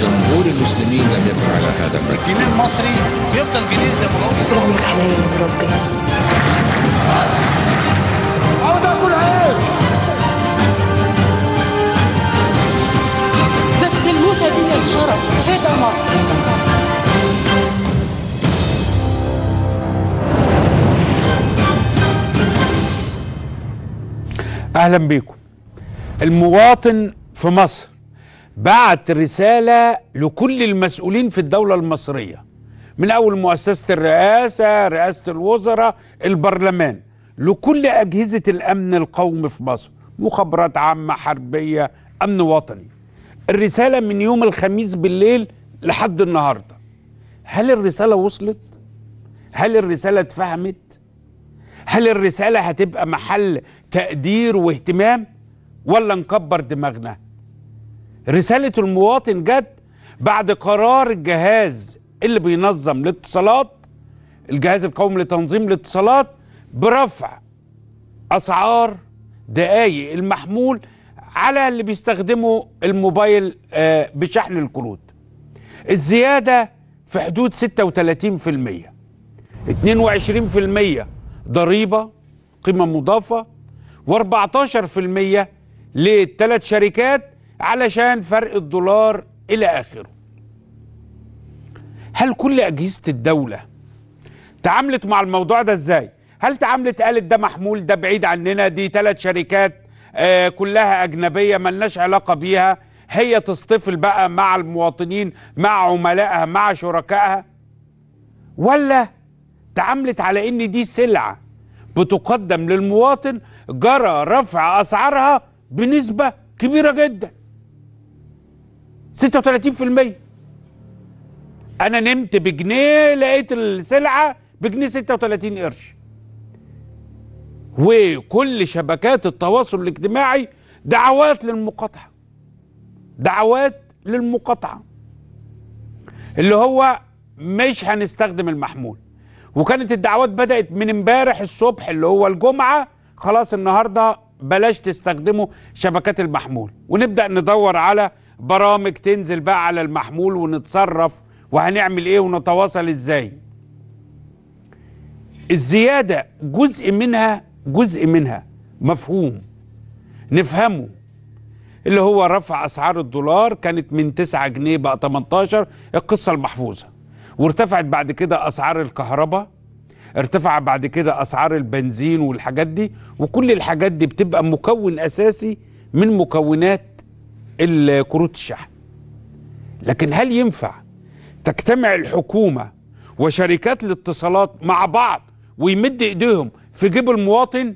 جمهور المسلمين لم يبقى على هذا الرأي الجنيه المصري يفضل جنيه زي ما هو. عمرك حنين ربنا. عاوز آكل عيش. بس الموتة دي شرف فدا مصر أهلا بيكم. المواطن في مصر بعت رسالة لكل المسؤولين في الدولة المصرية. من أول مؤسسة الرئاسة رئاسة الوزراء البرلمان. لكل أجهزة الأمن القومي في مصر. مخابرات عامة حربية أمن وطني. الرسالة من يوم الخميس بالليل لحد النهارده. هل الرسالة وصلت؟ هل الرسالة اتفهمت؟ هل الرسالة هتبقى محل تقدير واهتمام ولا نكبر دماغنا؟ رسالة المواطن جت بعد قرار الجهاز اللي بينظم الاتصالات الجهاز القومي لتنظيم الاتصالات برفع أسعار دقايق المحمول على اللي بيستخدموا الموبايل آه، بشحن الكروت. الزيادة في حدود 36% 22% ضريبة قيمة مضافة و14% للثلاث شركات علشان فرق الدولار إلى آخره. هل كل أجهزة الدولة تعاملت مع الموضوع ده إزاي؟ هل تعاملت قالت ده محمول ده بعيد عننا دي ثلاث شركات آه كلها أجنبية ملناش علاقة بيها هي تصطفل بقى مع المواطنين مع عملائها مع شركائها؟ ولا تعاملت على إن دي سلعة بتقدم للمواطن جرى رفع أسعارها بنسبة كبيرة جدا؟ 36% أنا نمت بجنيه لقيت السلعة بجنيه 36 قرش. وكل شبكات التواصل الاجتماعي دعوات للمقاطعة. دعوات للمقاطعة. اللي هو مش هنستخدم المحمول. وكانت الدعوات بدأت من امبارح الصبح اللي هو الجمعة. خلاص النهاردة بلاش تستخدموا شبكات المحمول. ونبدأ ندور على برامج تنزل بقى على المحمول ونتصرف وهنعمل إيه ونتواصل إزاي. الزيادة جزء منها جزء منها مفهوم نفهمه. اللي هو رفع أسعار الدولار كانت من 9 جنيه بقى 18 القصة المحفوظة. وارتفعت بعد كده أسعار الكهرباء ارتفع بعد كده أسعار البنزين والحاجات دي. وكل الحاجات دي بتبقى مكون أساسي من مكونات كروت الشحن لكن هل ينفع تجتمع الحكومة وشركات الاتصالات مع بعض ويمد إيديهم في جيب المواطن؟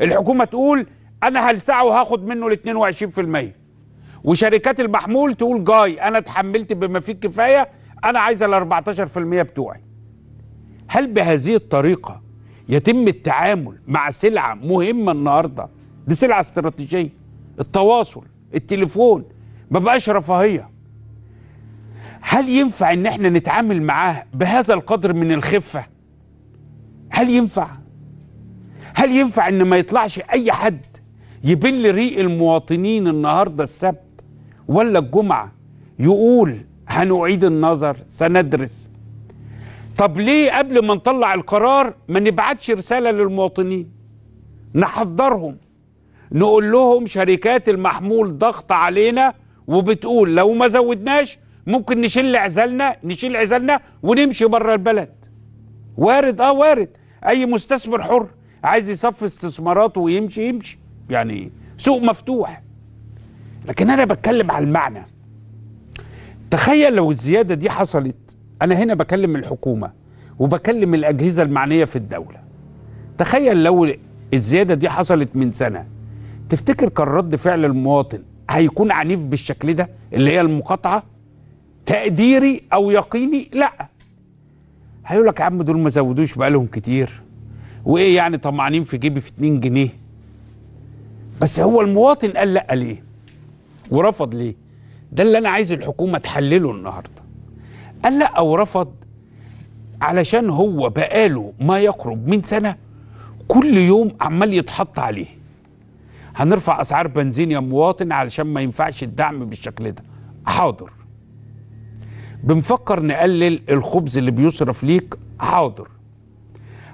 الحكومة تقول أنا هلسعة وهاخد منه ال 22% وشركات المحمول تقول جاي أنا اتحملت بما فيه الكفاية أنا عايز ال 14% بتوعي. هل بهذه الطريقة يتم التعامل مع سلعة مهمة النهارده؟ دي سلعة استراتيجية. التواصل. التليفون ما بقاش رفاهية. هل ينفع إن إحنا نتعامل معاه بهذا القدر من الخفة؟ هل ينفع؟ هل ينفع إن ما يطلعش أي حد يبل ريق المواطنين النهارده السبت ولا الجمعة يقول هنعيد النظر سندرس؟ طب ليه قبل ما نطلع القرار ما نبعتش رسالة للمواطنين؟ نحضرهم نقول لهم شركات المحمول ضغط علينا وبتقول لو ما زودناش ممكن نشيل عزلنا نشيل عزلنا ونمشي بره البلد. وارد آه وارد. أي مستثمر حر عايز يصفي استثماراته ويمشي يمشي. يعني سوق مفتوح. لكن أنا بتكلم على المعنى. تخيل لو الزيادة دي حصلت. أنا هنا بكلم الحكومة وبكلم الأجهزة المعنية في الدولة. تخيل لو الزيادة دي حصلت من سنة. تفتكر كان رد فعل المواطن هيكون عنيف بالشكل ده اللي هي المقاطعة؟ تقديري أو يقيني؟ لا. هيقول لك يا عم دول ما زودوش بقالهم كتير. وإيه يعني طمعانين في جيبي في 2 جنيه؟ بس هو المواطن قال لأ ليه؟ ورفض ليه؟ ده اللي أنا عايز الحكومة تحلله النهارده. قال لأ ورفض علشان هو بقاله ما يقرب من سنة كل يوم عمال يتحط عليه. هنرفع أسعار بنزين يا مواطن علشان ما ينفعش الدعم بالشكل ده. حاضر. بنفكر نقلل الخبز اللي بيصرف ليك. حاضر.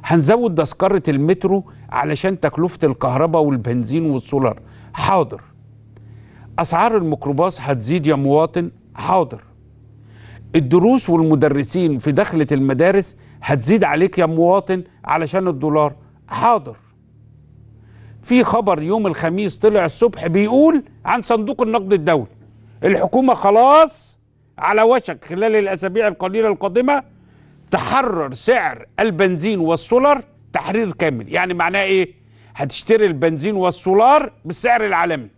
هنزود تذكرة المترو علشان تكلفة الكهرباء والبنزين والسولار. حاضر. أسعار الميكروباص هتزيد يا مواطن. حاضر. الدروس والمدرسين في دخلة المدارس هتزيد عليك يا مواطن علشان الدولار. حاضر. في خبر يوم الخميس طلع الصبح بيقول عن صندوق النقد الدولي. الحكومة خلاص على وشك. خلال الأسابيع القليلة القادمة تحرر سعر البنزين والسولار تحرير كامل. يعني معناه إيه؟ هتشتري البنزين والسولار بالسعر العالمي.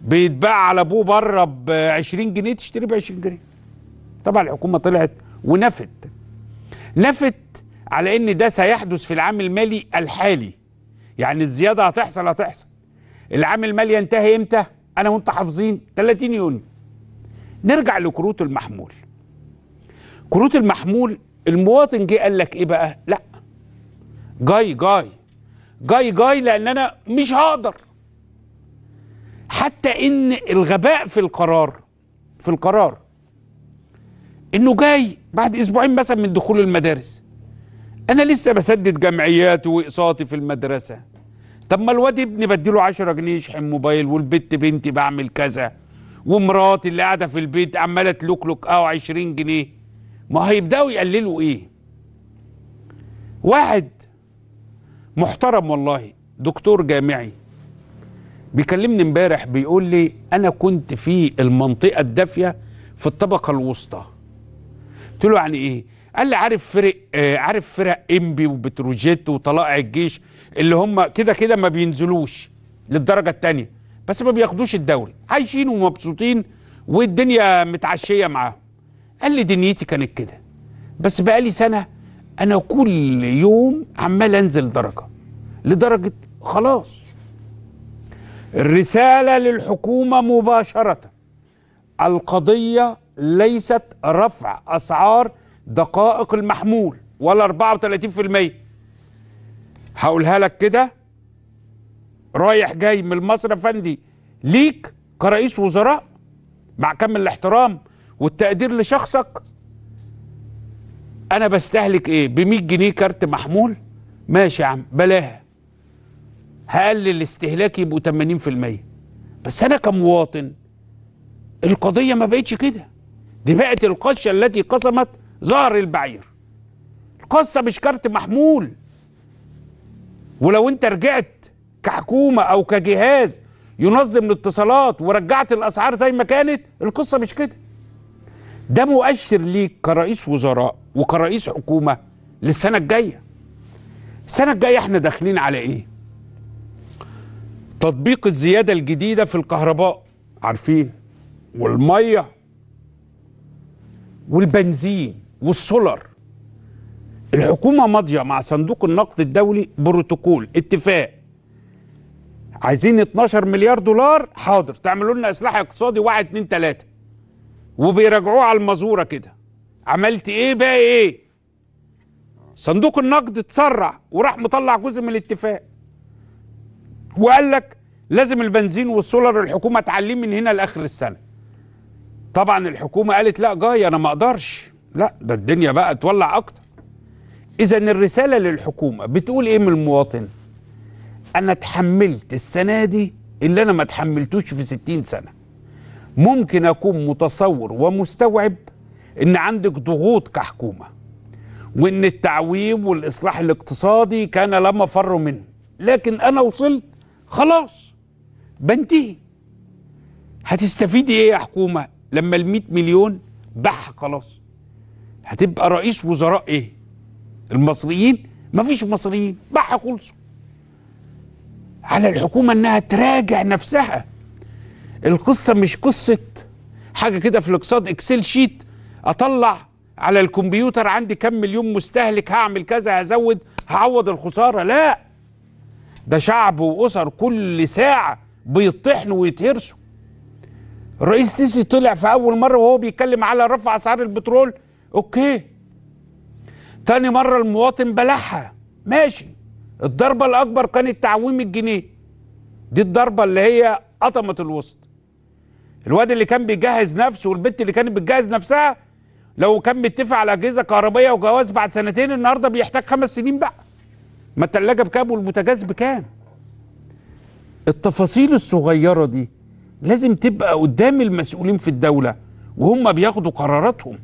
بيتباع على أبوه بره ب 20 جنيه تشتري ب 20 جنيه. طبعا الحكومة طلعت ونفت. نفت على إن ده سيحدث في العام المالي الحالي. يعني الزيادة هتحصل هتحصل. العام المالي ينتهي إمتى؟ أنا وأنت حافظين. 30 يونيو. نرجع لكروت المحمول. كروت المحمول المواطن جه قال لك إيه بقى؟ لا. جاي جاي. جاي جاي لأن أنا مش هقدر. حتى إن الغباء في القرار في القرار إنه جاي بعد أسبوعين مثلا من دخول المدارس. أنا لسه بسدد جمعياتي واقساطي في المدرسة. طب ما الواد ابني بديله 10 جنيه يشحن موبايل والبت بنتي بعمل كذا. ومراتي اللي قاعدة في البيت عمالة تلوكلوك آه 20 جنيه. ما هيبداوا يقللوا إيه؟ واحد محترم والله دكتور جامعي. بيكلمني امبارح بيقول لي أنا كنت في المنطقة الدافية في الطبقة الوسطى. قلت له يعني إيه؟ قال لي عارف فرق آه عارف فرق إنبي وبتروجيت وطلائع الجيش اللي هم كده كده ما بينزلوش للدرجة الثانية بس ما بياخدوش الدوري عايشين ومبسوطين والدنيا متعشية معاهم. قال لي دنيتي كانت كده بس بقالي سنة أنا كل يوم عمال أنزل درجة لدرجة خلاص. الرسالة للحكومة مباشرة القضية ليست رفع أسعار دقائق المحمول ولا 34% هقولها لك كده. رايح جاي من المصرف فندي ليك كرئيس وزراء مع كامل الاحترام والتقدير لشخصك. أنا بستهلك إيه؟ ب 100 جنيه كارت محمول؟ ماشي يا عم بلاها. هقلل استهلاكي يبقوا 80% بس أنا كمواطن القضية ما بقتش كده. دي بقت القشة التي قسمت ظهر البعير. القصة مش كارت محمول. ولو انت رجعت كحكومة أو كجهاز ينظم الاتصالات ورجعت الأسعار زي ما كانت القصة مش كده. ده مؤشر ليك كرئيس وزراء وكرئيس حكومة للسنة الجاية. السنة الجاية إحنا داخلين على إيه؟ تطبيق الزيادة الجديدة في الكهرباء. عارفين؟ والمية والبنزين. والسولر الحكومة ماضية مع صندوق النقد الدولي بروتوكول اتفاق. عايزين 12 مليار دولار؟ حاضر تعملوا لنا إصلاح اقتصادي واحد اتنين تلاتة. وبيراجعوه على المزورة كده. عملت إيه بقى إيه؟ صندوق النقد اتسرع وراح مطلع جزء من الاتفاق. وقال لك لازم البنزين والسولر الحكومة تعليه من هنا لآخر السنة. طبعا الحكومة قالت لا جاي أنا ما أقدرش. لا ده الدنيا بقى تولع أكتر. إذا الرسالة للحكومة بتقول إيه من المواطن؟ أنا اتحملت السنة دي اللي أنا ما اتحملتوش في 60 سنة. ممكن أكون متصور ومستوعب إن عندك ضغوط كحكومة وإن التعويم والإصلاح الاقتصادي كان لا مفر منه لكن أنا وصلت خلاص بنتهي. هتستفيدي إيه يا حكومة؟ لما ال 100 مليون بح خلاص. هتبقى رئيس وزراء إيه؟ المصريين؟ مفيش مصريين. بح خلصوا على الحكومة إنها تراجع نفسها. القصة مش قصة. حاجة كده في الاقتصاد Excel sheet أطلع على الكمبيوتر عندي كم مليون مستهلك هعمل كذا هزود هعوض الخسارة. لا. ده شعب وأسر كل ساعة بيطحنوا ويتهرسوا. الرئيس السيسي طلع في أول مرة وهو بيتكلم على رفع أسعار البترول. أوكي. تاني مرة المواطن بلعها ماشي. الضربة الأكبر كانت تعويم الجنيه. دي الضربة اللي هي قطمت الوسط. الواد اللي كان بيجهز نفسه والبنت اللي كانت بتجهز نفسها لو كان متفق على أجهزة كهربائية وجواز بعد سنتين النهارده بيحتاج خمس سنين بقى. ما الثلاجه بكام والبوتاجاز بكام؟ التفاصيل الصغيرة دي لازم تبقى قدام المسؤولين في الدولة وهم بياخدوا قراراتهم.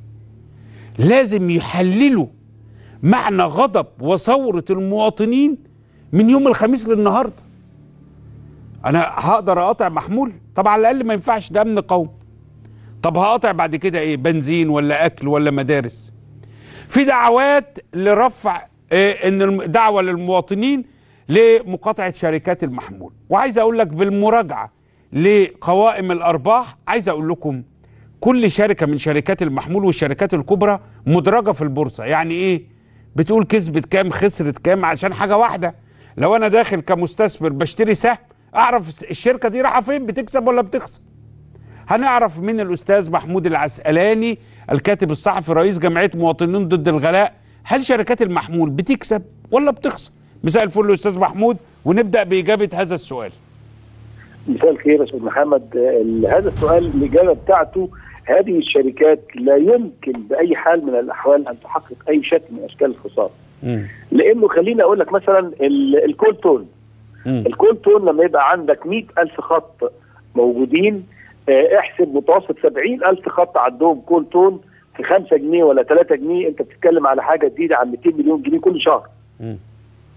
لازم يحللوا معنى غضب وثورة المواطنين من يوم الخميس للنهاردة. أنا هقدر أقاطع محمول؟ طب على الأقل ما ينفعش ده أمن قومي طب هقاطع بعد كده إيه؟ بنزين ولا أكل ولا مدارس؟ في دعوات لرفع إيه الم- دعوة للمواطنين لمقاطعة شركات المحمول. وعايز أقول لك بالمراجعة لقوائم الأرباح عايز أقول لكم كل شركة من شركات المحمول والشركات الكبرى مدرجة في البورصة. يعني إيه؟ بتقول كسبت كام خسرت كام عشان حاجة واحدة. لو أنا داخل كمستثمر بشتري سهم أعرف الشركة دي رايحة فين بتكسب ولا بتخسر؟ هنعرف من الأستاذ محمود العسقلاني الكاتب الصحفي رئيس جمعية مواطنين ضد الغلاء. هل شركات المحمول بتكسب ولا بتخسر؟ مساء الفل يا أستاذ محمود ونبدأ بإجابة هذا السؤال. مساء الخير يا أستاذ محمد. هذا السؤال الإجابة بتاعته هذه الشركات لا يمكن بأي حال من الأحوال أن تحقق أي شكل من أشكال الخسارة. لأنه خليني أقول لك مثلا ال- ال call tone مم. ال call tone لما يبقى عندك 100000 خط موجودين آه، احسب متوسط 70000 خط عندهم call tone في 5 جنيه ولا 3 جنيه أنت بتتكلم على حاجة تزيد عن 200 مليون جنيه كل شهر مم.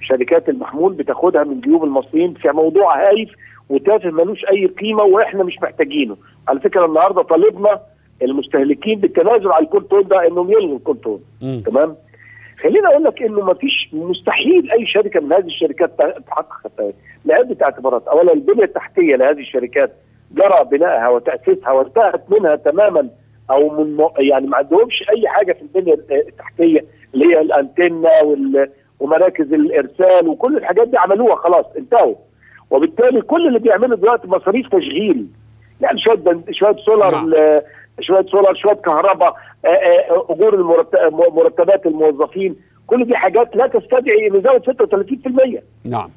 شركات المحمول بتاخدها من جيوب المصريين في موضوع هايف وتافه ملوش أي قيمة وإحنا مش محتاجينه على فكرة النهارده طالبنا المستهلكين بالتنازل على ال call tone ده إنهم يلغوا مم. تمام خليني أقول لك إنه ما فيش مستحيل أي شركة من هذه الشركات تحقق لعده اعتبارات اولا البنية التحتية لهذه الشركات جرى بنائها وتأسيسها وانتهت منها تماما أو من م- يعني ما عندهمش أي حاجة في البنية التحتية اللي هي الأنتنة وال ومراكز الإرسال وكل الحاجات دي عملوها خلاص انتهوا وبالتالي كل اللي بيعمله دلوقتي مصاريف تشغيل يعني شوية شوية سولار نعم. شوية سولار شوية كهرباء آه، آه، أجور مرتبات الموظفين كل دي حاجات لا تستدعي يزود 36% نعم.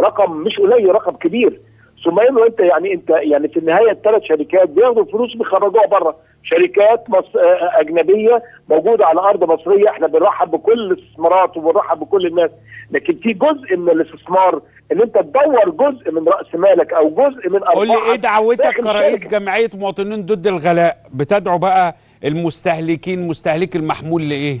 رقم مش قليل رقم كبير. ثم إنه أنت يعني أنت يعني في النهاية الثلاث شركات بياخدوا فلوس بيخرجوها بره شركات. آه، أجنبية موجودة على أرض مصرية إحنا بنرحب بكل الاستثمارات وبنرحب بكل الناس. لكن في جزء من الاستثمار إن أنت تدور جزء من رأس مالك أو جزء من قول لي إيه ارباحك دعوتك كرئيس. جمعية مواطنين ضد الغلاء؟ بتدعو بقى المستهلكين مستهلك المحمول لإيه؟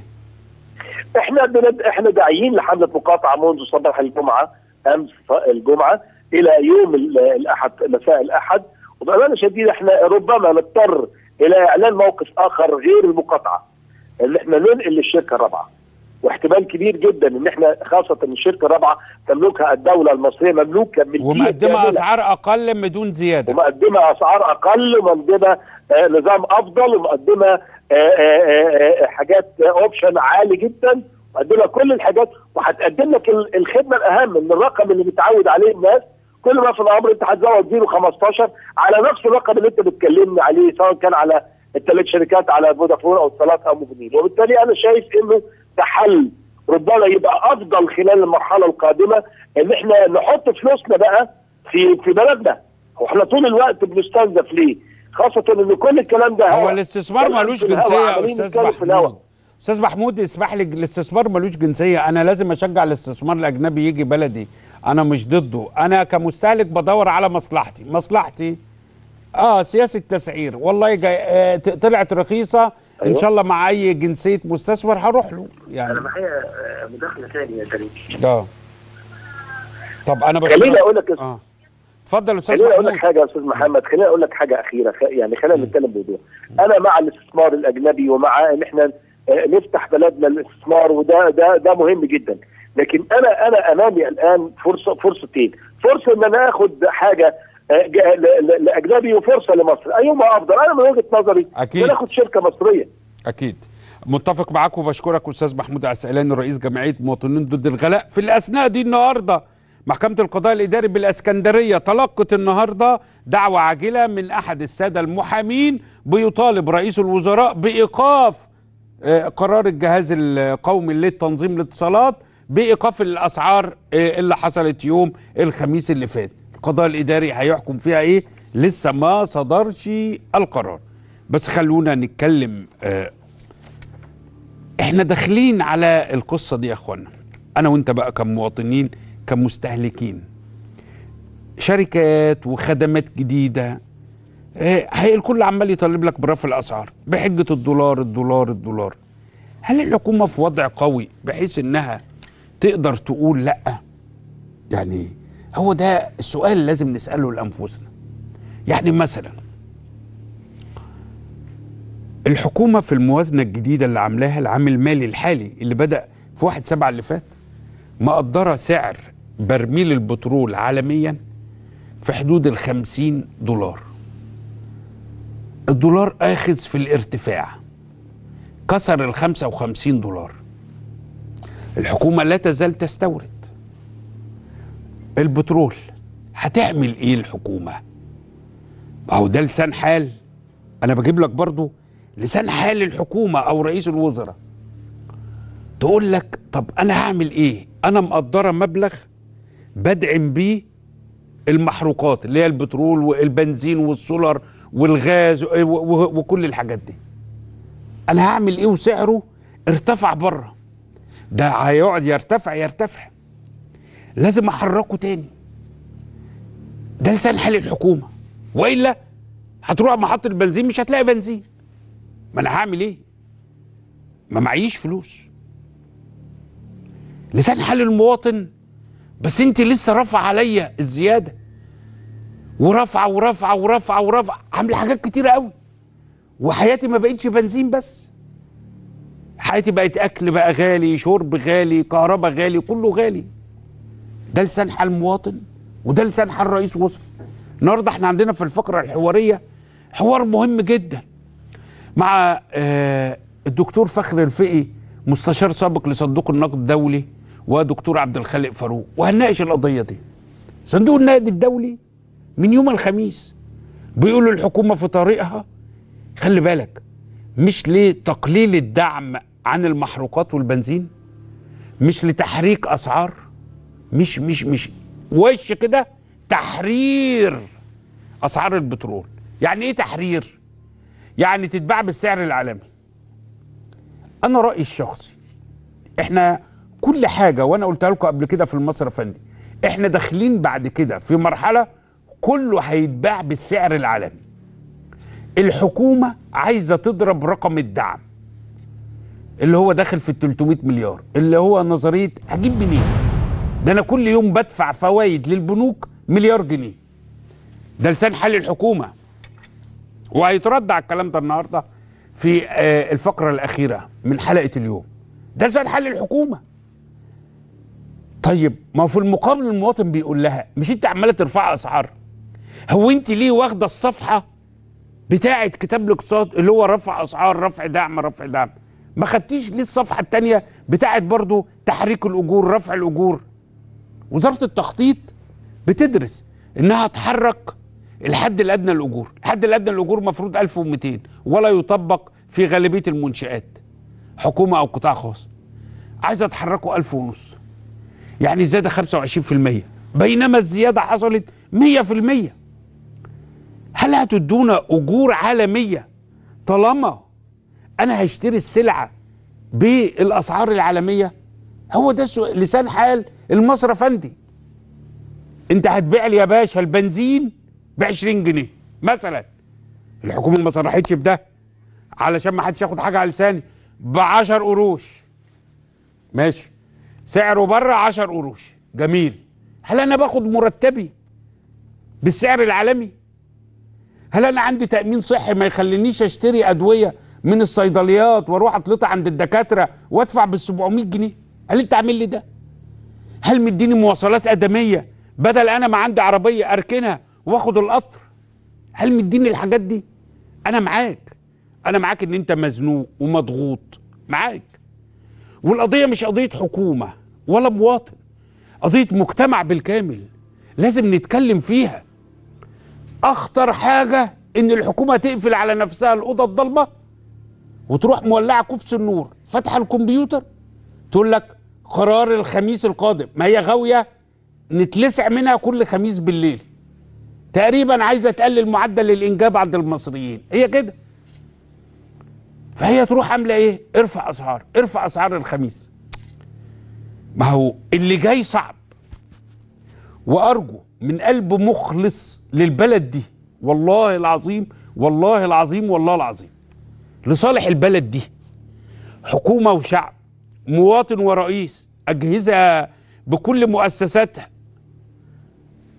إحنا بند... إحنا داعيين لحملة مقاطعة منذ صباح الجمعة أمس الجمعة إلى يوم ال- الاحد مساء الأحد. وبأمانة شديدة إحنا ربما نضطر إلى إعلان موقف آخر غير المقاطعة إن إحنا ننقل للشركة الرابعة. واحتمال كبير جدا إن إحنا خاصة إن الشركة الرابعة تملكها الدولة المصرية مملوكة من ومقدمة أسعار أقل بدون زيادة. ومقدمة أسعار أقل ومقدمه آه نظام أفضل ومقدمة آه آه حاجات option عالي جدا. مقدمة كل الحاجات وهتقدم لك ال- الخدمة الأهم من الرقم اللي متعود عليه الناس. كل ما في الأمر أنت هتزود zero 15 على نفس الرقم اللي أنت بتكلمني عليه سواء كان على الثلاث شركات على فودافون أو اتصالات أو موبينيل وبالتالي أنا شايف إنه ده حل ربما يبقى أفضل خلال المرحلة القادمة إن إحنا نحط فلوسنا بقى في في بلدنا. وإحنا طول الوقت بنستنزف ليه؟ خاصة إن كل الكلام ده هو. الاستثمار ملوش جنسية يا أستاذ. محمود. أستاذ محمود اسمح لي الاستثمار ملوش جنسية. أنا لازم أشجع الاستثمار الأجنبي يجي بلدي. أنا مش ضده. أنا كمستهلك بدور على مصلحتي. مصلحتي؟ آه سياسة تسعير. والله جاي آه طلعت رخيصة. إن أيوة. شاء الله مع أي جنسية مستثمر هروح له. يعني. معايا مداخلة ثانية يا كريم آه. طب أنا خليني بشكرك أقول لك آه. اتفضل يا أستاذ خليني أقول لك حاجة يا أستاذ محمد. خليني أقول لك حاجة أخيرة. يعني خلينا نتكلم بوضوح أنا مع الاستثمار الأجنبي ومع إن إحنا آه، نفتح بلدنا للاستثمار وده ده ده مهم جدا. لكن أنا أنا أمامي الآن فرصة فرصتين. فرصة إن أنا آخد حاجة آه، لأجنبي وفرصة لمصر. ايهما أفضل. أنا من وجهة نظري أكيد. إن اخد شركة مصرية. أكيد. متفق معاك وبشكرك أستاذ محمود عسقلاني رئيس جمعية مواطنين ضد الغلاء في الاثناء دي النهارده. محكمة القضاء الإداري بالإسكندرية تلقت النهارده دعوة عاجلة من أحد السادة المحامين بيطالب رئيس الوزراء بإيقاف آه، قرار الجهاز القومي للتنظيم الاتصالات بإيقاف الأسعار آه، اللي حصلت يوم الخميس اللي فات. القضاء الإداري هيحكم فيها إيه؟ لسه ما صدرش القرار. بس خلونا نتكلم آه إحنا داخلين على القصة دي يا إخوانا. أنا وأنت بقى كمواطنين كمستهلكين. شركات وخدمات جديدة آه، هي الكل عمال يطالب لك برفع الأسعار بحجة الدولار الدولار الدولار. هل الحكومة في وضع قوي بحيث إنها تقدر تقول لأ؟ يعني هو ده السؤال اللي لازم نسأله لأنفسنا. يعني مثلا الحكومة في الموازنة الجديدة اللي عاملاها العام المالي الحالي اللي بدأ في واحد سبعة اللي فات مقدرة سعر برميل البترول عالميا في حدود ال 50 دولار. الدولار آخذ في الارتفاع كسر ال 55 دولار. الحكومة لا تزال تستورد. البترول هتعمل إيه الحكومة؟ ما هو ده لسان حال. أنا بجيب لك برضو لسان حال الحكومة أو رئيس الوزراء. تقول لك طب أنا هعمل إيه؟ أنا مقدرة مبلغ بدعم بيه المحروقات اللي هي البترول والبنزين والسولار والغاز وكل الحاجات دي. أنا هعمل إيه وسعره ارتفع بره. ده هيقعد يرتفع يرتفع. لازم أحركه تاني. ده لسان حال الحكومة. وإلا هتروح محطة البنزين مش هتلاقي بنزين. ما أنا هعمل إيه؟ ما معيش فلوس. لسان حال المواطن. بس أنت لسه رافعه عليا الزيادة. ورافعه ورافعه ورافعه ورافعه عامله حاجات كتيرة قوي. وحياتي ما بقتش بنزين بس. حياتي بقت أكل بقى غالي شرب غالي كهرباء غالي كله غالي. ده لسان حال المواطن وده لسان حال رئيس وزراء النهارده إحنا عندنا في الفقرة الحوارية حوار مهم جدا مع آه الدكتور فخر الفقي مستشار سابق لصندوق النقد الدولي ودكتور عبد الخالق فاروق. وهنناقش القضية دي. صندوق النقد الدولي من يوم الخميس بيقولوا الحكومة في طريقها. خلي بالك مش لتقليل الدعم عن المحروقات والبنزين مش لتحريك أسعار مش مش مش وش كده تحرير أسعار البترول. يعني إيه تحرير؟ يعني تتباع بالسعر العالمي. أنا رأيي الشخصي إحنا كل حاجة وأنا قلتها لكم قبل كده في المصري افندي إحنا داخلين بعد كده في مرحلة كله هيتباع بالسعر العالمي. الحكومة عايزة تضرب رقم الدعم اللي هو داخل في ال 300 مليار اللي هو نظرية هجيب منين؟ ده أنا كل يوم بدفع فوائد للبنوك مليار جنيه. ده لسان حال الحكومة. وهيترد على الكلام ده النهارده في آه، الفقرة الأخيرة من حلقة اليوم. ده لسان حال الحكومة. طيب ما في المقابل المواطن بيقول لها مش أنت عمالة ترفع أسعار؟ هو أنت ليه واخدة الصفحة بتاعة كتاب الاقتصاد اللي هو رفع أسعار رفع دعم رفع دعم؟ ما خدتيش ليه الصفحة الثانية بتاعة برضو تحريك الأجور رفع الأجور؟ وزارة التخطيط بتدرس إنها تحرك الحد الأدنى للأجور. الحد الأدنى للأجور مفروض 1200 ولا يطبق في غالبية المنشآت حكومة أو قطاع خاص. عايزة تحركه 1000 ونص. يعني زياده 25% بينما الزيادة حصلت 100% هل هتدونا أجور عالمية طالما أنا هشتري السلعة بالأسعار العالمية؟ هو ده لسان حال المصرف افندي انت هتبيع لي يا باشا البنزين ب 20 جنيه مثلا. الحكومة ما صرحتش بده علشان ما حدش ياخد حاجة على لساني. ب 10 قروش. ماشي. سعره بره 10 قروش. جميل. هل أنا باخد مرتبي بالسعر العالمي؟ هل أنا عندي تأمين صحي ما يخلينيش أشتري أدوية من الصيدليات وأروح اطلطها عند الدكاترة وأدفع بال 700 جنيه؟ هل انت عامل لي ده؟ هل مديني مواصلات آدمية بدل أنا ما عندي عربية أركنها وآخد القطر؟ هل مديني الحاجات دي؟ أنا معاك. أنا معاك إن أنت مزنوق ومضغوط. معاك. والقضية مش قضية حكومة ولا مواطن. قضية مجتمع بالكامل لازم نتكلم فيها. أخطر حاجة إن الحكومة تقفل على نفسها الأوضة الضلمة وتروح مولعة كوبس النور فاتحه الكمبيوتر تقول لك قرار الخميس القادم. ما هي غاوية؟ نتلسع منها كل خميس بالليل. تقريبا عايزة تقلل معدل الإنجاب عند المصريين. هي كده. فهي تروح عاملة إيه؟ ارفع أسعار. ارفع أسعار الخميس. ما هو اللي جاي صعب. وأرجو من قلب مخلص للبلد دي. والله العظيم والله العظيم والله العظيم. لصالح البلد دي. حكومة وشعب. مواطن ورئيس أجهزة بكل مؤسساتها.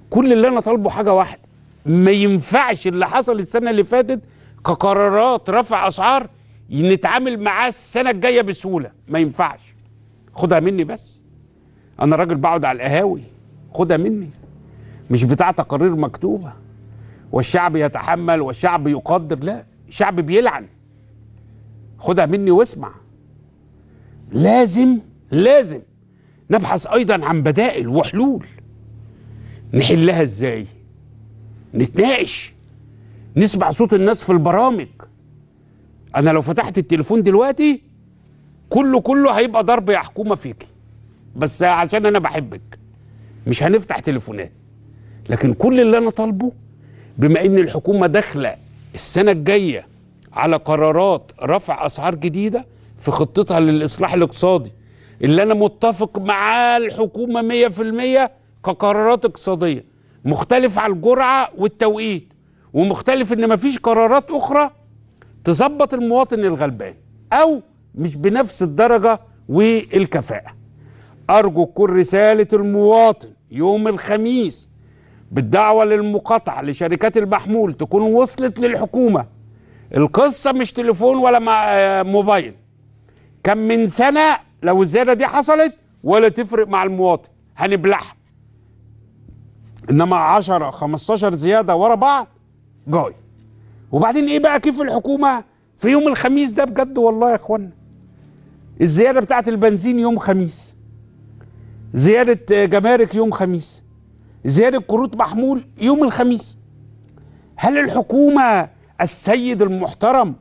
كل اللي أنا طالبه حاجة واحدة ما ينفعش اللي حصل السنة اللي فاتت كقرارات رفع أسعار نتعامل معاه السنة الجاية بسهولة. ما ينفعش. خدها مني بس. أنا راجل بقعد على القهاوي. خدها مني. مش بتاع تقارير مكتوبة. والشعب يتحمل والشعب يقدر. لا الشعب بيلعن. خدها مني واسمع. لازم لازم نبحث أيضا عن بدائل وحلول. نحلها إزاي؟ نتناقش. نسمع صوت الناس في البرامج. أنا لو فتحت التليفون دلوقتي كله كله هيبقى ضرب يا حكومة فيكي بس عشان أنا بحبك. مش هنفتح تليفونات. لكن كل اللي أنا طالبه بما إن الحكومة داخلة السنة الجاية على قرارات رفع أسعار جديدة في خطتها للإصلاح الاقتصادي. اللي أنا متفق مع الحكومة 100% كقرارات اقتصادية. مختلف على الجرعة والتوقيت. ومختلف إن مفيش قرارات أخرى تظبط المواطن الغلبان. أو مش بنفس الدرجة والكفاءة. أرجو تكون رسالة المواطن يوم الخميس بالدعوة للمقاطعة لشركات المحمول تكون وصلت للحكومة. القصة مش تليفون ولا آه، موبايل. كان من سنة لو الزيادة دي حصلت ولا تفرق مع المواطن؟ هنبلعها. إنما 10 15 زيادة ورا بعض جاي. وبعدين إيه بقى كيف الحكومة في يوم الخميس ده؟ بجد والله يا إخوانا. الزيادة بتاعت البنزين يوم خميس. زيادة جمارك يوم خميس. زيادة كروت محمول يوم الخميس. هل الحكومة السيد المحترم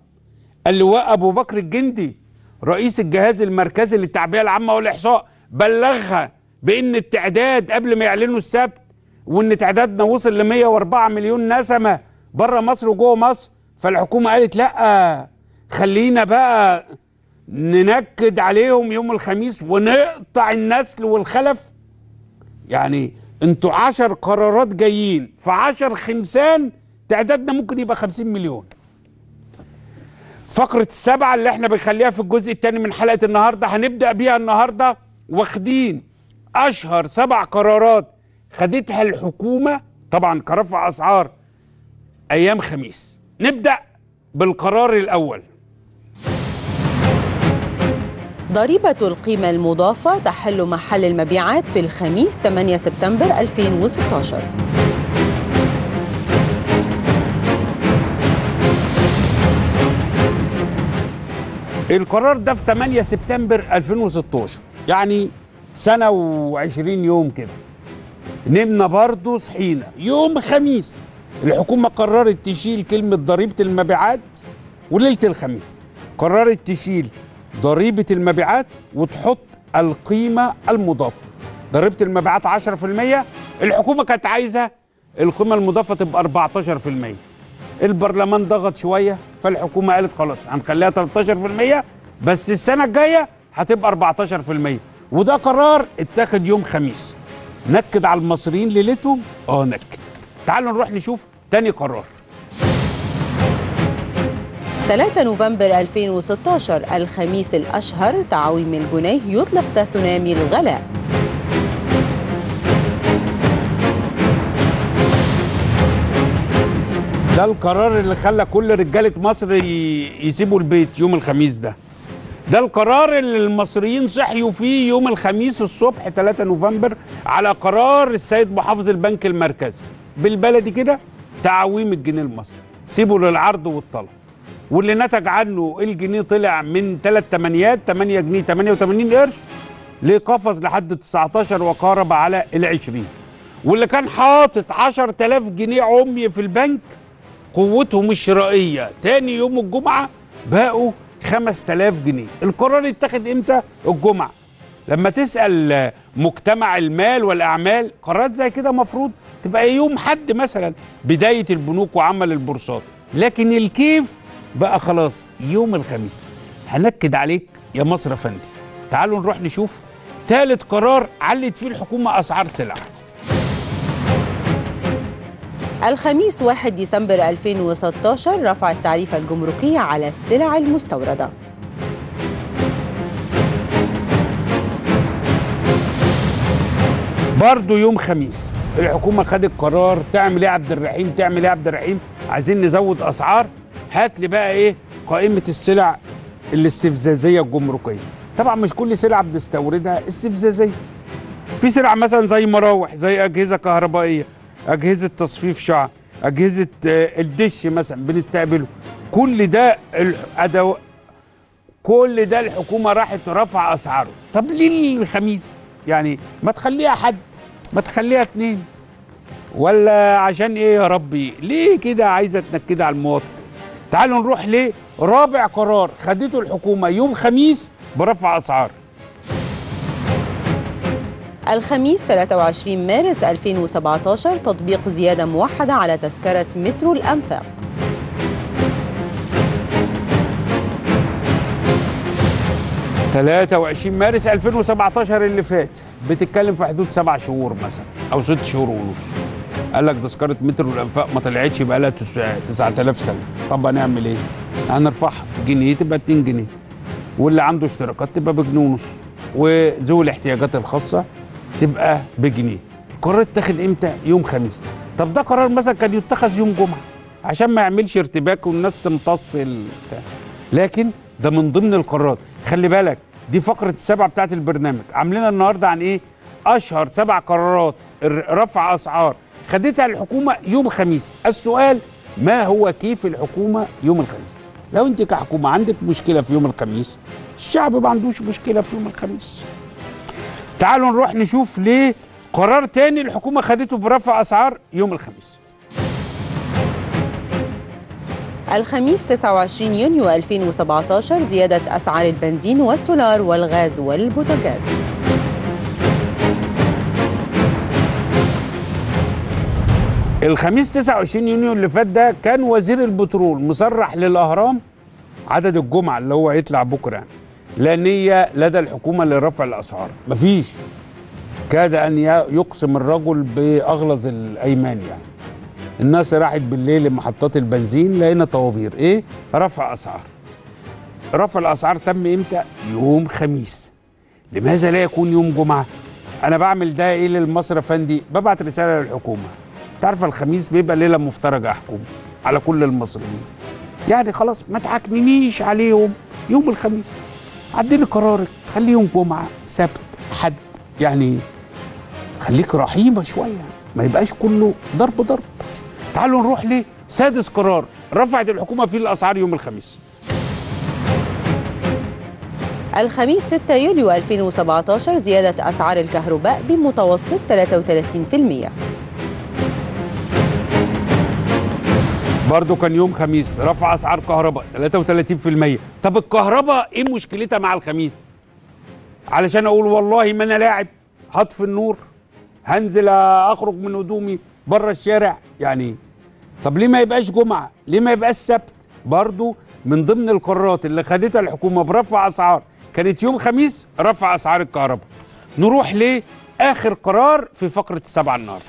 اللواء أبو بكر الجندي رئيس الجهاز المركزي للتعبئة العامة والإحصاء بلغها بإن التعداد قبل ما يعلنوا السبت وإن تعدادنا وصل ل 104 مليون نسمة بره مصر وجوه مصر فالحكومة قالت لأ. خلينا بقى ننكد عليهم يوم الخميس ونقطع النسل والخلف. يعني أنتوا عشر قرارات جايين في عشر خمسان تعدادنا ممكن يبقى خمسين مليون. فقرة السبعة اللي إحنا بنخليها في الجزء الثاني من حلقة النهاردة هنبدأ بيها النهاردة واخدين أشهر سبع قرارات خدتها الحكومة طبعا كرفع أسعار أيام خميس. نبدأ بالقرار الأول. ضريبة القيمة المضافة تحل محل المبيعات في الخميس 8 سبتمبر 2016 القرار ده في 8 سبتمبر 2016 يعني سنة و20 يوم كده. نمنا برضه صحينا. يوم خميس. الحكومة قررت تشيل كلمة ضريبة المبيعات وليلة الخميس. قررت تشيل ضريبة المبيعات وتحط القيمة المضافة. ضريبة المبيعات 10% الحكومة كانت عايزة القيمة المضافة تبقى 14% البرلمان ضغط شوية فالحكومة قالت خلاص هنخليها 13% بس السنة الجاية هتبقى 14% وده قرار اتاخد يوم خميس. نكد على المصريين ليلتهم؟ آه نكد. تعالوا نروح نشوف تاني قرار. 3 نوفمبر 2016 الخميس الأشهر تعويم الجنيه يطلق تسونامي الغلاء. ده القرار اللي خلى كل رجالة مصر يسيبوا البيت يوم الخميس ده. ده القرار اللي المصريين صحيوا فيه يوم الخميس الصبح 3 نوفمبر على قرار السيد محافظ البنك المركزي. بالبلدي كده تعويم الجنيه المصري. سيبوا للعرض والطلب. واللي نتج عنه الجنيه طلع من 3 تمانيات 8 جنيه 88 قرش لقفز لحد 19 وقارب على ال 20 واللي كان حاطط 10000 جنيه عمي في البنك قوتهم الشرائية. تاني يوم الجمعة بقوا 5000 جنيه. القرار اتخذ إمتى؟ الجمعة. لما تسأل مجتمع المال والأعمال قرارات زي كده مفروض تبقى يوم حد مثلا بداية البنوك وعمل البورصات. لكن الكيف بقى خلاص يوم الخميس. هنكد عليك يا مصر افندي تعالوا نروح نشوف ثالث قرار علت فيه الحكومة أسعار سلع. الخميس 1 ديسمبر 2016 رفع التعريف الجمركي على السلع المستوردة. برضه يوم خميس الحكومة خدت قرار تعمل إيه يا عبد الرحيم؟ تعمل إيه يا عبد الرحيم؟ عايزين نزود أسعار؟ هات لي بقى إيه؟ قائمة السلع الاستفزازية الجمركية. طبعا مش كل سلعه بنستوردها استفزازية. في سلع مثلا زي مراوح زي أجهزة كهربائية. أجهزة تصفيف شعر أجهزة آه، الدش مثلا بنستقبله. كل ده الأدو... كل ده الحكومة راحت رفع أسعاره. طب ليه الخميس؟ يعني ما تخليها حد ما تخليها اتنين. ولا عشان إيه يا ربي؟ ليه كده عايزة تنكد على المواطن؟ تعالوا نروح ليه رابع قرار خدته الحكومة يوم خميس برفع اسعار الخميس 23 مارس 2017 تطبيق زيادة موحدة على تذكرة مترو الأنفاق. 23 مارس 2017 اللي فات. بتتكلم في حدود سبع شهور مثلا أو ست شهور ونص. قال لك تذكرة مترو الأنفاق ما طلعتش بقى لها 9000 سنة. طب هنعمل إيه؟ هنرفعها. جنيه تبقى 2 جنيه. واللي عنده اشتراكات تبقى بجنيه ونص. وذوي الاحتياجات الخاصة تبقى بجنيه. القرار اتاخد إمتى؟ يوم خميس. طب ده قرار مثلا كان يتخذ يوم جمعة عشان ما يعملش ارتباك والناس تمتص. لكن ده من ضمن القرارات. خلي بالك دي فقرة السبعه بتاعت البرنامج. عاملينها النهارده عن إيه؟ أشهر سبع قرارات. رفع أسعار. خدتها الحكومة يوم خميس. السؤال ما هو كيف الحكومة يوم الخميس؟ لو أنت كحكومة عندك مشكلة في يوم الخميس الشعب ما عندوش مشكلة في يوم الخميس. تعالوا نروح نشوف ليه قرار تاني الحكومة خدته برفع أسعار يوم الخميس. الخميس 29 يونيو 2017 زيادة أسعار البنزين والسولار والغاز والبوتاجاز. الخميس 29 يونيو اللي فات ده كان وزير البترول مصرح للأهرام عدد الجمعة اللي هو هيطلع بكرة يعني. لا نية لدى الحكومة لرفع الأسعار. مفيش. كاد ي- يقسم الرجل بأغلظ الأيمان يعني. الناس راحت بالليل لمحطات البنزين لقينا طوابير. إيه؟ رفع أسعار. رفع الأسعار تم إمتى؟ يوم خميس. لماذا لا يكون يوم جمعة؟ أنا بعمل ده إيه للمصري افندي ببعت رسالة للحكومة. تعرف الخميس بيبقى ليلة مفترجة يا حكومة على كل المصريين. يعني خلاص ما تعكننيش عليهم يوم الخميس. عدلي قرارك. خليه يوم جمعه سبت حد. يعني خليك رحيمة شوية. ما يبقاش كله ضرب ضرب. تعالوا نروح ليه سادس قرار. رفعت الحكومة فيه الأسعار يوم الخميس. الخميس 6 يوليو 2017 زيادة أسعار الكهرباء بمتوسط 33% برضه كان يوم خميس رفع أسعار كهرباء 33% طب الكهرباء إيه مشكلتها مع الخميس؟ علشان أقول والله ما أنا لاعب هطفي النور هنزل أخرج من هدومي بره الشارع. يعني طب ليه ما يبقاش جمعة؟ ليه ما يبقاش سبت؟ برضه من ضمن القرارات اللي خدتها الحكومة برفع أسعار كانت يوم خميس رفع أسعار الكهرباء. نروح لآخر قرار في فقرة السبعة النهارده.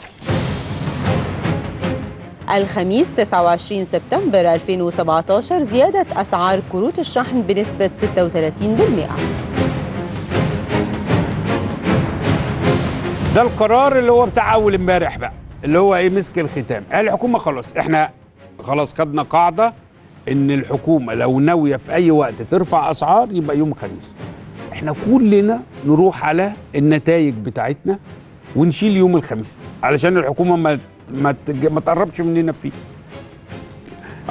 الخميس 29 سبتمبر 2017 زيادة أسعار كروت الشحن بنسبة 36% ده القرار اللي هو بتاع أول امبارح بقى اللي هو إيه مسك الختام. قال الحكومة خلاص إحنا خلاص خدنا قاعدة إن الحكومة لو ناوية في أي وقت ترفع أسعار يبقى يوم خميس. إحنا كلنا نروح على النتائج بتاعتنا ونشيل يوم الخميس علشان الحكومة ما ما ما تقربش مننا فيه.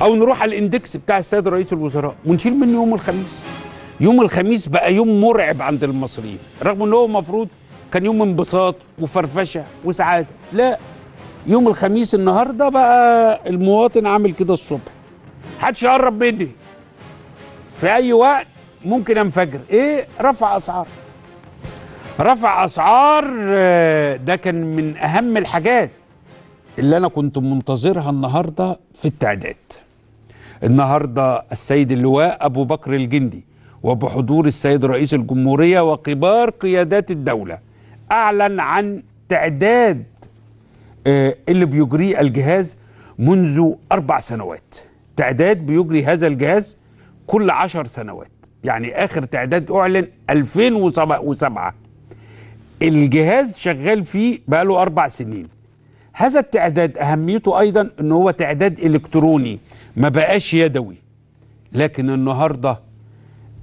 أو نروح على الإندكس بتاع السيد رئيس الوزراء ونشيل منه يوم الخميس. يوم الخميس بقى يوم مرعب عند المصريين رغم إن هو المفروض كان يوم انبساط وفرفشة وسعادة. لا يوم الخميس النهارده بقى المواطن عامل كده الصبح. محدش يقرب مني. في أي وقت ممكن أنفجر. إيه؟ رفع أسعار. رفع أسعار آه، ده كان من أهم الحاجات. اللي أنا كنت منتظرها النهارده في التعداد. النهارده السيد اللواء أبو بكر الجندي وبحضور السيد رئيس الجمهورية وكبار قيادات الدولة أعلن عن تعداد آه، اللي بيجريه الجهاز منذ أربع سنوات. تعداد بيجري هذا الجهاز كل عشر سنوات. يعني آخر تعداد أعلن 2007 الجهاز شغال فيه بقاله أربع سنين. هذا التعداد أهميته أيضا إن هو تعداد إلكتروني ما بقاش يدوي. لكن النهارده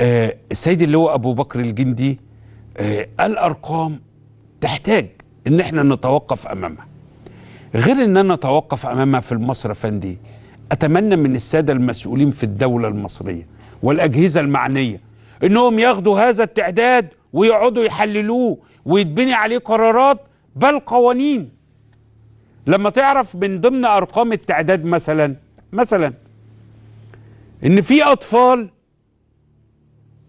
آه السيد اللي هو أبو بكر الجندي آه الأرقام تحتاج إن إحنا نتوقف أمامها. غير إن نتوقف أمامها في المصرف فندي أتمنى من السادة المسؤولين في الدولة المصرية والأجهزة المعنية إنهم ياخدوا هذا التعداد ويقعدوا يحللوه ويتبني عليه قرارات بل قوانين. لما تعرف من ضمن أرقام التعداد مثلا مثلا إن في أطفال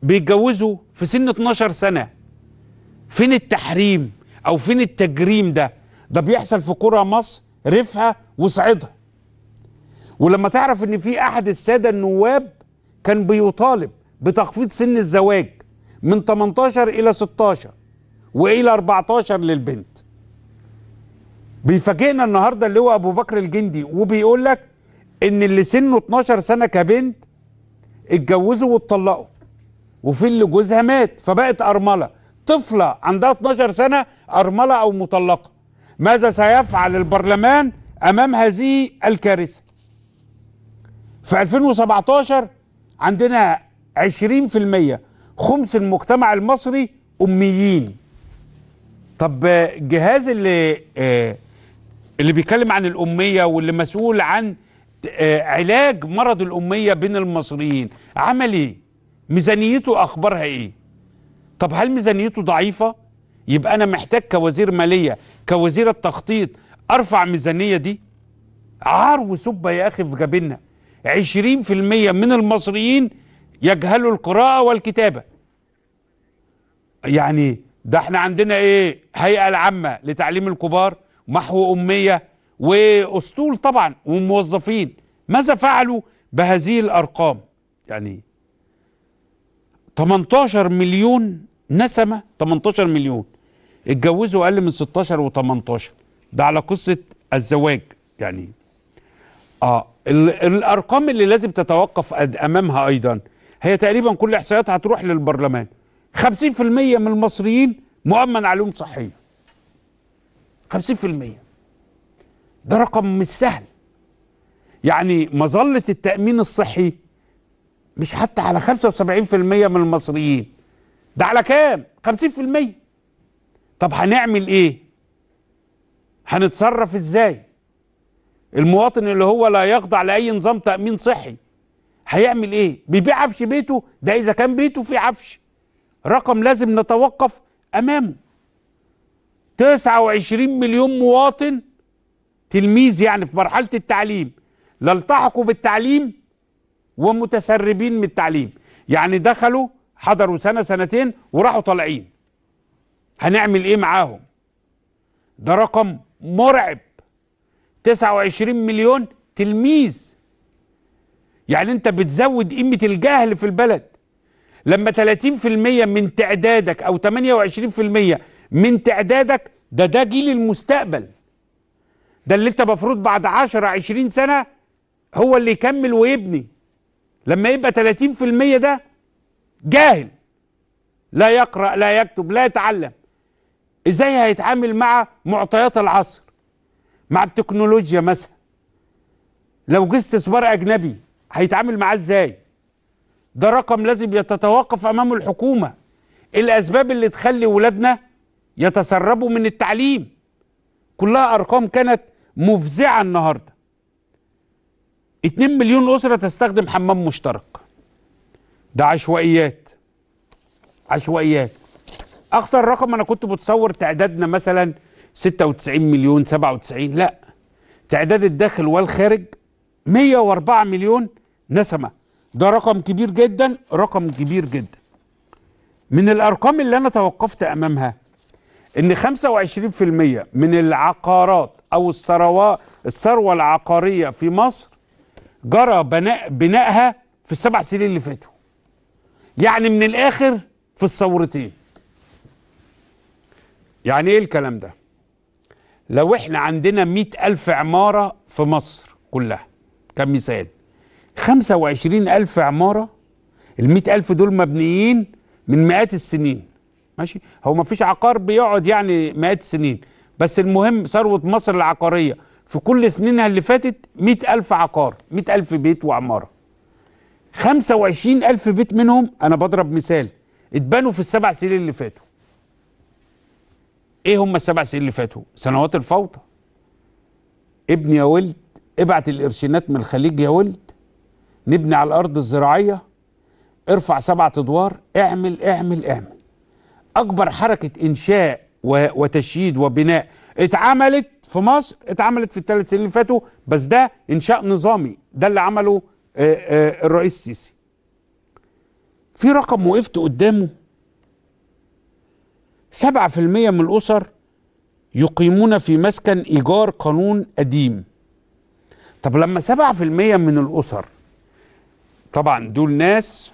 بيتجوزوا في سن 12 سنة فين التحريم أو فين التجريم ده؟ ده بيحصل في قرى مصر ريفها وصعيدها. ولما تعرف إن في أحد السادة النواب كان بيطالب بتخفيض سن الزواج من 18 إلى 16 وإلى 14 للبنت. بيفاجئنا النهارده اللي هو أبو بكر الجندي وبيقول لك إن اللي سنه 12 سنة كبنت اتجوزوا واتطلقوا وفي اللي جوزها مات فبقت أرملة. طفلة عندها 12 سنة أرملة أو مطلقة. ماذا سيفعل البرلمان أمام هذه الكارثة؟ في 2017 عندنا 20% خمس المجتمع المصري أميين. طب جهاز اللي آه، اللي بيتكلم عن الأمية واللي مسؤول عن آه، علاج مرض الأمية بين المصريين. عمل إيه ميزانيته أخبارها إيه؟ طب هل ميزانيته ضعيفة؟ يبقى أنا محتاج كوزير مالية كوزير التخطيط أرفع ميزانية دي؟ عار وسبة يا أخي في جبيننا. 20% من المصريين يجهلوا القراءة والكتابة. يعني ده إحنا عندنا إيه؟ هيئة العامة لتعليم الكبار. محو أمية وأسطول طبعا وموظفين. ماذا فعلوا بهذه الأرقام؟ يعني 18 مليون نسمة 18 مليون. اتجوزوا أقل من 16 و18 ده على قصة الزواج يعني. آه ال- الأرقام اللي لازم تتوقف أمامها أيضا. هي تقريبا كل احصائيات هتروح للبرلمان. 50% من المصريين مؤمن عليهم صحيا. 50% ده رقم مش سهل. يعني مظلة التأمين الصحي مش حتى على 75% من المصريين. ده على كام؟ 50% طب هنعمل إيه؟ هنتصرف إزاي؟ المواطن اللي هو لا يخضع لأي نظام تأمين صحي هيعمل إيه؟ بيبيع عفش بيته؟ ده إذا كان بيته فيه عفش. رقم لازم نتوقف أمامه. 29 مليون مواطن تلميذ يعني في مرحلة التعليم لا التحقوا بالتعليم ومتسربين من التعليم. يعني دخلوا حضروا سنة سنتين وراحوا طالعين. هنعمل إيه معاهم؟ ده رقم مرعب. 29 مليون تلميذ. يعني أنت بتزود قيمة الجهل في البلد. لما 30% من تعدادك أو 28% من تعدادك ده ده جيل المستقبل. ده اللي انت مفروض بعد 10 20 سنة هو اللي يكمل ويبني. لما يبقى 30% ده جاهل. لا يقرأ لا يكتب لا يتعلم. إزاي هيتعامل مع معطيات العصر؟ مع التكنولوجيا مثلا. لو جه استثمار أجنبي هيتعامل معاه إزاي؟ ده رقم لازم يتتوقف امامه الحكومة. الأسباب اللي تخلي ولادنا يتسربوا من التعليم. كلها أرقام كانت مفزعة النهارده. 2 مليون أسرة تستخدم حمام مشترك. ده عشوائيات. عشوائيات. أخطر رقم أنا كنت متصور تعدادنا مثلا 96 مليون 97 لا. تعداد الداخل والخارج 104 مليون نسمة. ده رقم كبير جدا رقم كبير جدا. من الأرقام اللي أنا توقفت أمامها إن 25% من العقارات أو الثروات الثروة العقارية في مصر جرى بناء بنائها في السبع سنين اللي فاتوا. يعني من الآخر في الثورتين. يعني إيه الكلام ده؟ لو إحنا عندنا مئة ألف عمارة في مصر كلها كمثال خمسة وعشرين ألف عمارة المئة ألف دول مبنيين من مئات السنين. ماشي؟ هو ما فيش عقار بيقعد يعني مئات السنين. بس المهم ثروة مصر العقارية. في كل سنينها اللي فاتت مئة ألف عقار مئة ألف بيت وعمارة. خمسة وعشرين ألف بيت منهم أنا بضرب مثال اتبنوا في السبع سنين اللي فاتوا. إيه هم السبع سنين اللي فاتوا؟ سنوات الفوضى. ابني يا ولد ابعت القرشينات من الخليج يا ولد. نبني على الأرض الزراعية. ارفع سبعة أدوار. اعمل اعمل اعمل. أكبر حركة إنشاء وتشييد وبناء اتعملت في مصر اتعملت في الثلاث سنين اللي فاتوا بس ده إنشاء نظامي ده اللي عمله آه، آه، الرئيس السيسي. في رقم وقفت قدامه. سبعة في المية من الأسر يقيمون في مسكن إيجار قانون قديم. طب لما سبعة في المية من الأسر طبعا دول ناس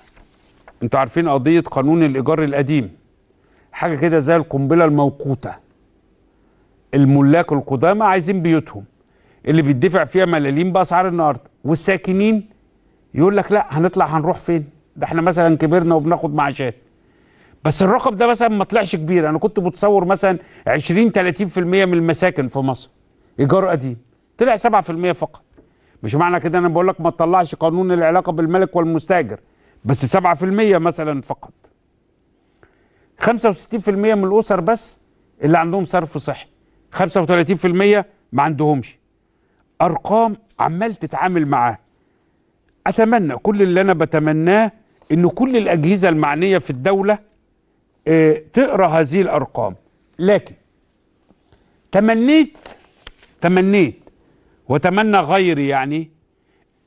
أنتوا عارفين قضية قانون الإيجار القديم. حاجة كده زي القنبلة الموقوتة. الملاك القدامى عايزين بيوتهم. اللي بيدفع فيها ملاليم بأسعار النهاردة. والساكنين يقول لك لا هنطلع هنروح فين؟ ده إحنا مثلا كبرنا وبناخد معاشات. بس الرقم ده مثلا ما طلعش كبير. أنا كنت متصور مثلا 20 30% من المساكن في مصر. إيجار قديم. طلع 7% فقط. مش معنى كده أنا بقول لك ما تطلعش قانون العلاقة بالملك والمستاجر. بس 7% مثلا فقط. 65% من الأسر بس اللي عندهم صرف صحي. 35% ما عندهمش. أرقام عمال تتعامل معاه. أتمنى كل اللي أنا بتمناه إن كل الأجهزة المعنية في الدولة آه، تقرأ هذه الأرقام. لكن تمنيت تمنيت وتمنى غيري يعني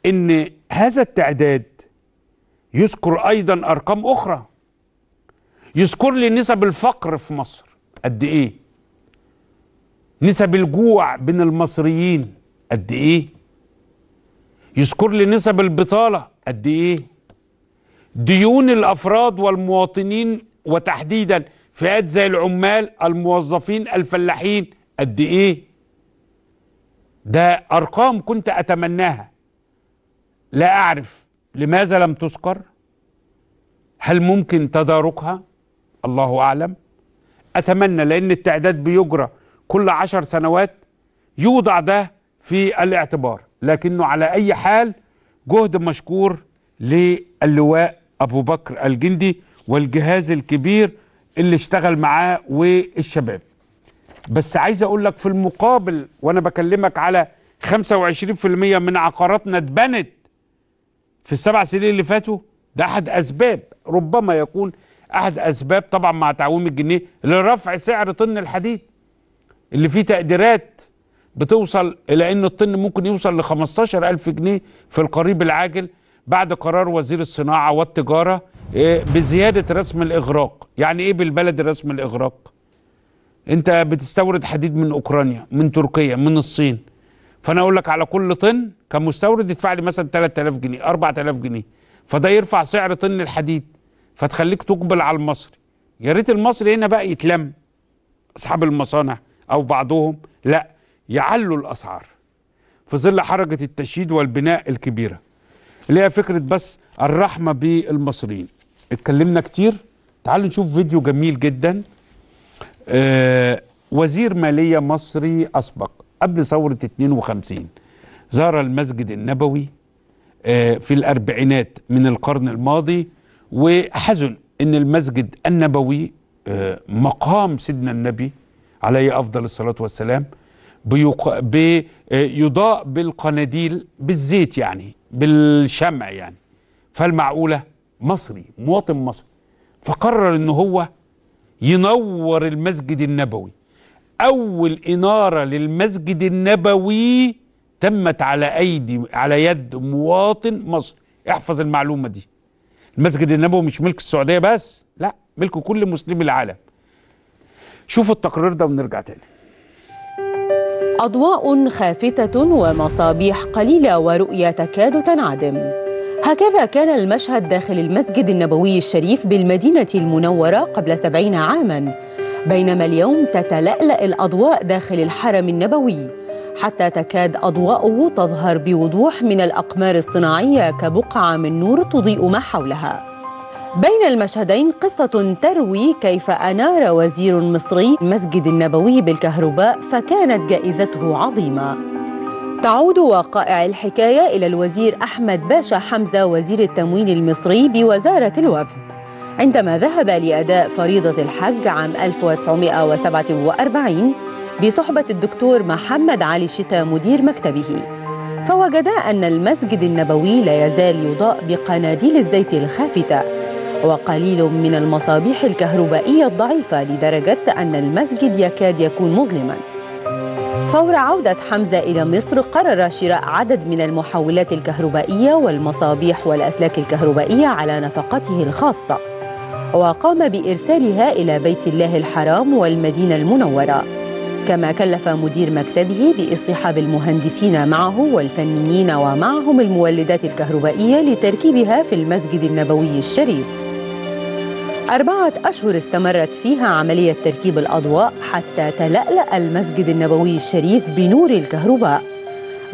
إن هذا التعداد يذكر أيضا أرقام أخرى. يذكر لي نسب الفقر في مصر. قد إيه؟ نسب الجوع بين المصريين قد إيه؟ يذكر لي نسب البطالة قد إيه؟ ديون الأفراد والمواطنين وتحديدا فئات زي العمال الموظفين الفلاحين قد إيه؟ ده أرقام كنت أتمناها. لا أعرف لماذا لم تذكر؟ هل ممكن تداركها؟ الله أعلم. أتمنى لأن التعداد بيجرى كل عشر سنوات يوضع ده في الاعتبار. لكنه على أي حال جهد مشكور للواء أبو بكر الجندي والجهاز الكبير اللي اشتغل معاه والشباب. بس عايز أقول لك في المقابل وأنا بكلمك على 25% من عقاراتنا اتبنت في السبع سنين اللي فاتوا ده أحد أسباب. ربما يكون أحد أسباب طبعا مع تعويم الجنيه لرفع سعر طن الحديد اللي فيه تقديرات بتوصل إلى إن الطن ممكن يوصل ل 15000 جنيه في القريب العاجل بعد قرار وزير الصناعة والتجارة إيه، بزيادة رسم الإغراق. يعني إيه بالبلد رسم الإغراق؟ أنت بتستورد حديد من أوكرانيا من تركيا من الصين. فأنا أقول لك على كل طن كمستورد ادفع لي مثلا 3000 جنيه 4000 جنيه. فده يرفع سعر طن الحديد. فتخليك تقبل على المصري. يا ريت المصري هنا بقى يتلم أصحاب المصانع أو بعضهم. لا يعلوا الأسعار في ظل حركة التشييد والبناء الكبيرة. اللي هي فكرة بس الرحمة بالمصريين. اتكلمنا كتير. تعالوا نشوف فيديو جميل جدا. آه وزير مالية مصري أسبق قبل ثورة 52 زار المسجد النبوي آه في الأربعينات من القرن الماضي. وحزن إن المسجد النبوي آه مقام سيدنا النبي عليه أفضل الصلاة والسلام بيق... بي... آه، بالقناديل بالزيت يعني بالشمع يعني. فالمعقولة مصري مواطن مصري فقرر إن هو ينور المسجد النبوي. أول إنارة للمسجد النبوي تمت على أيدي على يد مواطن مصري. احفظ المعلومة دي. المسجد النبوي مش ملك السعودية بس لا ملك كل مسلمي العالم. شوفوا التقرير ده ونرجع تاني. أضواء خافتة ومصابيح قليلة ورؤية تكاد تنعدم. هكذا كان المشهد داخل المسجد النبوي الشريف بالمدينة المنورة قبل سبعين عاماً بينما اليوم تتلألأ الأضواء داخل الحرم النبوي. حتى تكاد أضواؤه تظهر بوضوح من الأقمار الصناعية كبقعة من نور تضيء ما حولها. بين المشهدين قصة تروي كيف أنار وزير مصري المسجد النبوي بالكهرباء فكانت جائزته عظيمة. تعود وقائع الحكاية إلى الوزير أحمد باشا حمزة وزير التموين المصري بوزارة الوفد. عندما ذهب لأداء فريضة الحج عام 1947 بصحبة الدكتور محمد علي شتا مدير مكتبه. فوجدا أن المسجد النبوي لا يزال يضاء بقناديل الزيت الخافتة وقليل من المصابيح الكهربائية الضعيفة لدرجة أن المسجد يكاد يكون مظلماً. فور عودة حمزة إلى مصر قرر شراء عدد من المحولات الكهربائية والمصابيح والأسلاك الكهربائية على نفقته الخاصة وقام بإرسالها إلى بيت الله الحرام والمدينة المنورة. كما كلف مدير مكتبه باصطحاب المهندسين معه والفنيين ومعهم المولدات الكهربائية لتركيبها في المسجد النبوي الشريف. أربعة أشهر استمرت فيها عملية تركيب الأضواء حتى تلألأ المسجد النبوي الشريف بنور الكهرباء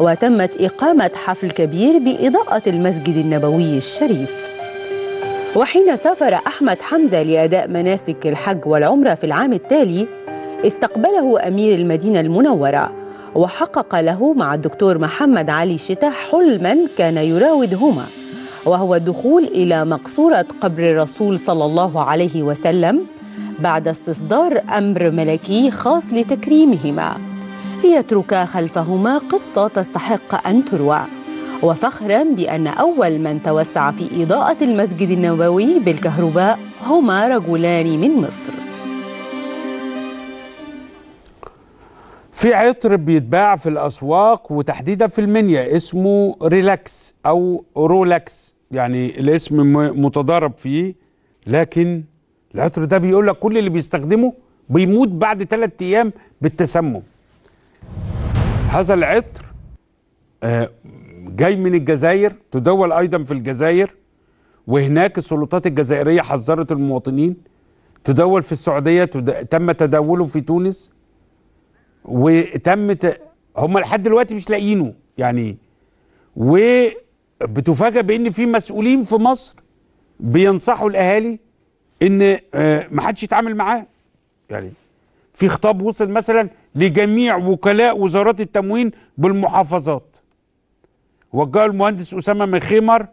وتمت إقامة حفل كبير بإضاءة المسجد النبوي الشريف. وحين سافر أحمد حمزة لأداء مناسك الحج والعمرة في العام التالي استقبله أمير المدينة المنورة وحقق له مع الدكتور محمد علي شتا حلما كان يراودهما وهو الدخول إلى مقصورة قبر الرسول صلى الله عليه وسلم بعد استصدار أمر ملكي خاص لتكريمهما ليتركا خلفهما قصة تستحق أن تروى وفخرا بأن أول من توسع في إضاءة المسجد النبوي بالكهرباء هما رجلان من مصر. في عطر بيتباع في الأسواق وتحديدا في المنيا اسمه ريلاكس أو رولاكس يعني الاسم متضارب فيه لكن العطر ده بيقول لك كل اللي بيستخدمه بيموت بعد ثلاث أيام بالتسمم. هذا العطر آه، جاي من الجزائر تدول أيضا في الجزائر وهناك السلطات الجزائرية حذرت المواطنين تدول في السعودية تد... تم تداوله في تونس. وتم ت... هم لحد دلوقتي مش لاقيينه يعني وبتفاجأ بإن في مسؤولين في مصر بينصحوا الأهالي إن آه، ما حدش يتعامل معاه. يعني في خطاب وصل مثلا لجميع وكلاء وزارات التموين بالمحافظات. وجهه المهندس أسامة مخيمر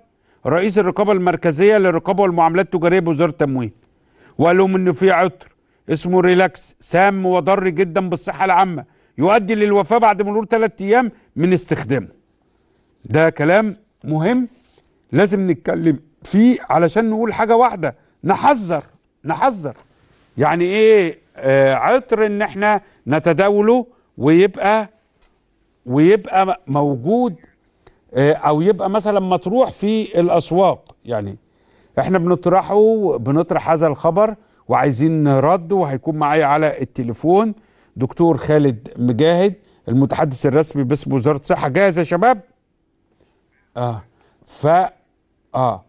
رئيس الرقابة المركزية للرقابة والمعاملات التجارية بوزارة التموين وقال لهم إن في عطر. اسمه ريلاكس سام وضار جدا بالصحة العامة. يؤدي للوفاة بعد مرور ثلاث أيام من استخدامه. ده كلام مهم لازم نتكلم فيه علشان نقول حاجة واحدة. نحذر نحذر. يعني إيه؟ آه عطر إن إحنا نتداوله ويبقى ويبقى موجود آه أو يبقى مثلا مطروح في الأسواق. يعني إحنا بنطرحه بنطرح هذا الخبر وعايزين رد وهيكون معايا على التليفون دكتور خالد مجاهد المتحدث الرسمي باسم وزارة الصحة. جاهز يا شباب؟ آه. ف آه, آه,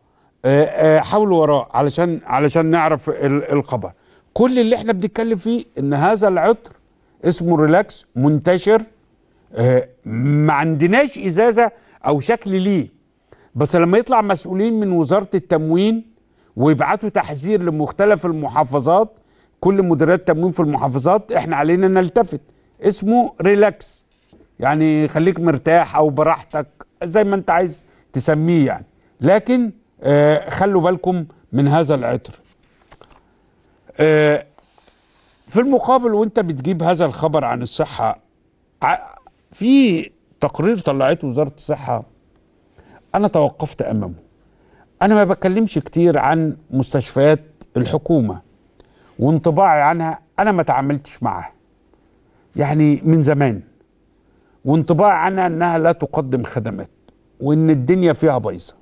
آه حاولوا وراه علشان علشان نعرف ال- الخبر. كل اللي إحنا بنتكلم فيه إن هذا العطر اسمه ريلاكس منتشر آه ما عندناش إزازة أو شكل ليه. بس لما يطلع مسؤولين من وزارة التموين ويبعتوا تحذير لمختلف المحافظات. كل مديريات التموين في المحافظات إحنا علينا نلتفت. اسمه ريلاكس. يعني خليك مرتاح أو براحتك زي ما أنت عايز تسميه يعني. لكن آه خلوا بالكم من هذا العطر. آه في المقابل وأنت بتجيب هذا الخبر عن الصحة في تقرير طلعته وزارة الصحة. أنا توقفت أمامه. أنا ما بتكلمش كتير عن مستشفيات الحكومة وانطباعي عنها أنا ما تعاملتش معاها يعني من زمان وانطباعي عنها إنها لا تقدم خدمات وإن الدنيا فيها بايظة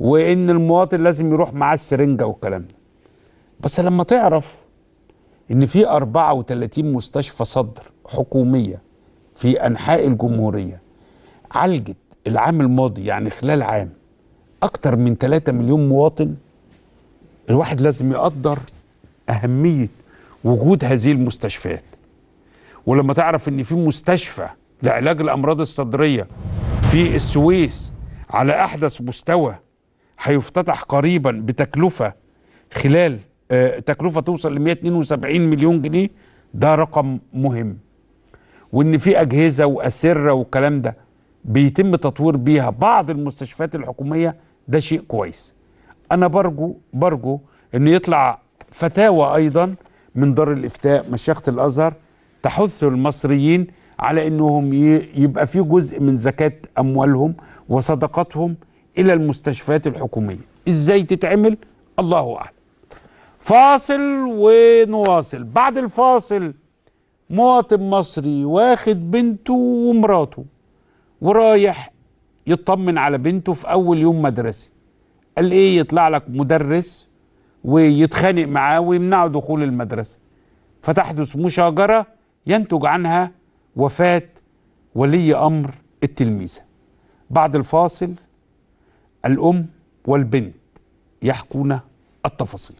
وإن المواطن لازم يروح معاه السرنجة والكلام ده. بس لما تعرف إن في 34 مستشفى صدر حكومية في أنحاء الجمهورية عالجت العام الماضي يعني خلال عام أكتر من 3 مليون مواطن الواحد لازم يقدر أهمية وجود هذه المستشفيات. ولما تعرف إن في مستشفى لعلاج الأمراض الصدرية في السويس على أحدث مستوى هيفتتح قريبا بتكلفة خلال آه، تكلفة توصل ل 172 مليون جنيه ده رقم مهم. وإن في أجهزة وأسرة والكلام ده بيتم تطوير بيها بعض المستشفيات الحكومية ده شيء كويس. أنا برجو برجو ان يطلع فتاوى أيضا من دار الإفتاء مشيخة الأزهر تحث المصريين على إنهم يبقى في جزء من زكاة أموالهم وصدقاتهم إلى المستشفيات الحكومية. إزاي تتعمل؟ الله أعلم. فاصل ونواصل. بعد الفاصل مواطن مصري واخد بنته ومراته ورايح يطمن على بنته في أول يوم مدرسي قال إيه يطلع لك مدرس ويتخانق معاه ويمنعه دخول المدرسة. فتحدث مشاجرة ينتج عنها وفاة ولي أمر التلميذة. بعد الفاصل الأم والبنت يحكون التفاصيل.